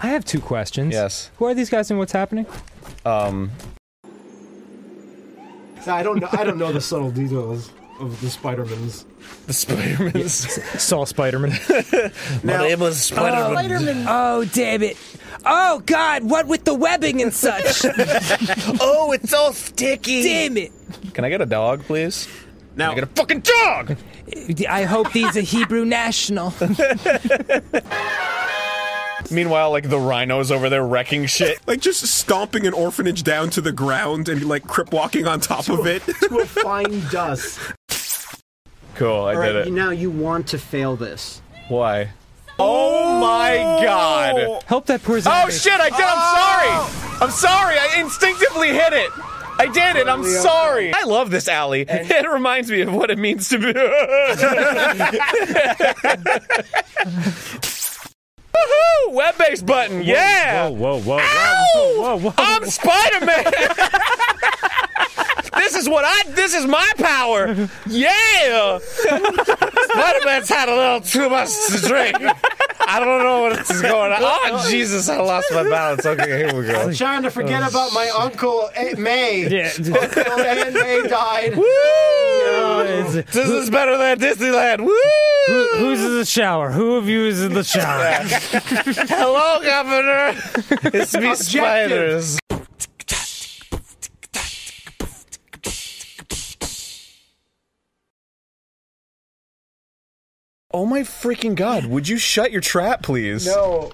I have two questions. Yes. Who are these guys and what's happening? Um, I don't know. I don't know the subtle details of the Spider-Mans. the Spider-Man's. Saw Spider-Man. My name was Spider-Man. oh, damn it. Oh, God, what with the webbing and such? Oh, it's all sticky. damn it. Can I get a dog, please? Now, I get a fucking dog. I hope he's a Hebrew national. Meanwhile, like the rhinos over there wrecking shit. Like just stomping an orphanage down to the ground and like crip walking on top of it. to a fine dust. Cool, I All did right, it. now you want to fail this. Why? Oh my god! Help that poor Oh shit! I did. I'm oh! sorry. I'm sorry. I instinctively hit it. I did it. I'm sorry. I love this alley. It reminds me of what it means to be. Woohoo! Web-based button. Yeah. Whoa, whoa, whoa, Ow! whoa, whoa, whoa. I'm Spider-Man. this is what I. This is my power. Yeah. Spider-Man's had a little too much to drink. I don't know what is going on. Oh Jesus! I lost my balance. Okay, here we go. Trying to forget about my oh, uncle eh, Aunt May. Yeah. Uncle Aunt May died. Woo! is This is better than Disneyland. Woo! Who's in the shower? Who of you is in the shower? Hello, Governor. It's me, spiders. Oh my freaking god! Would you shut your trap, please? No,